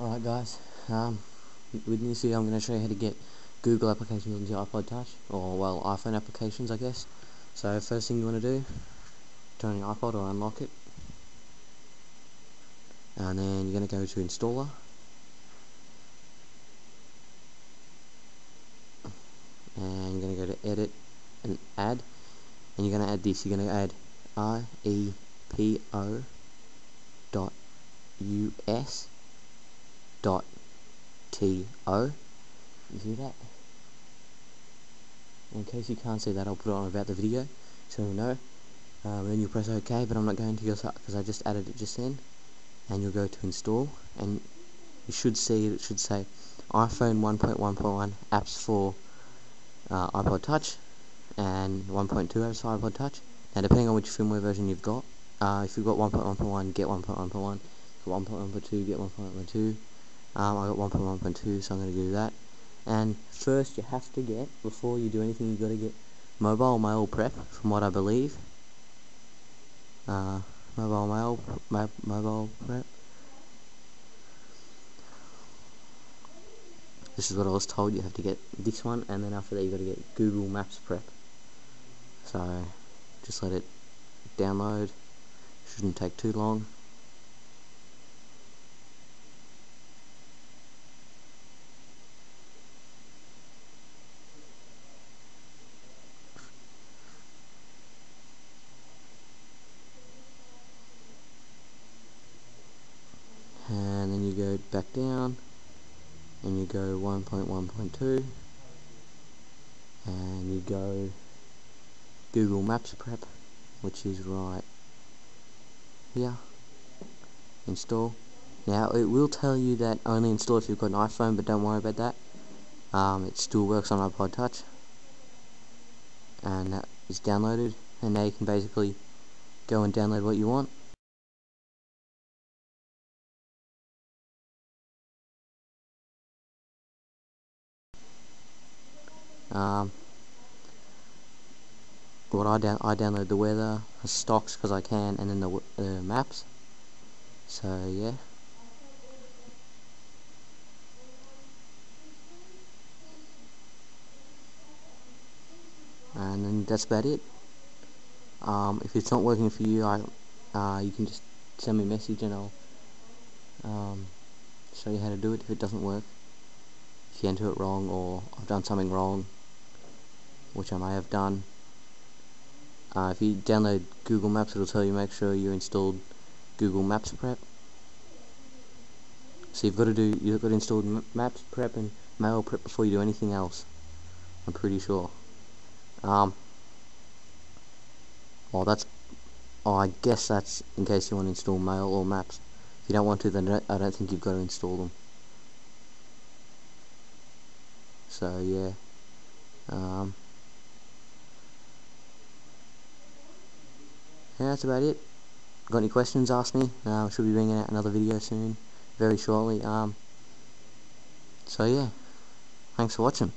Alright guys, um, with this video I'm going to show you how to get Google applications onto your iPod Touch, or well, iPhone applications I guess. So first thing you want to do, turn your iPod or unlock it. And then you're going to go to installer. And you're going to go to edit and add. And you're going to add this, you're going to add R-E-P-O dot U-S dot T O. You see that? In case you can't see that, I'll put it on about the video, so you know. Um, then you press OK, but I'm not going to because I just added it just then. And you'll go to install, and you should see it should say iPhone 1.1.1 apps for uh, iPod Touch and 1.2 apps for iPod Touch. Now, depending on which firmware version you've got, uh, if you've got 1.1.1, get 1.1.1. 1.1.2, get 1.1.2. Um, I got 1.1.2, so I'm going to do that. And first, you have to get, before you do anything, you've got to get mobile mail prep, from what I believe. Uh, mobile mail, ma mobile prep. This is what I was told, you have to get this one, and then after that you've got to get Google Maps prep. So, just let it download, shouldn't take too long. and then you back down and you go 1.1.2 and you go Google Maps Prep which is right here. Install. Now it will tell you that only install if you've got an iPhone but don't worry about that. Um, it still works on iPod Touch. And that is downloaded. And now you can basically go and download what you want Um, what I down I download the weather, the stocks because I can, and then the uh, maps. So yeah. And then that's about it. Um, if it's not working for you, I uh, you can just send me a message and I'll um, show you how to do it if it doesn't work. If you enter it wrong or I've done something wrong, which I may have done. Uh, if you download Google Maps, it'll tell you make sure you installed Google Maps Prep. So you've got to do you've got to install Maps Prep and Mail Prep before you do anything else. I'm pretty sure. Um. Well, that's. Oh, I guess that's in case you want to install Mail or Maps. If you don't want to, then I don't think you've got to install them. So yeah. Um. That's about it. Got any questions, ask me. Uh, should be bringing out another video soon, very shortly. Um, so yeah, thanks for watching.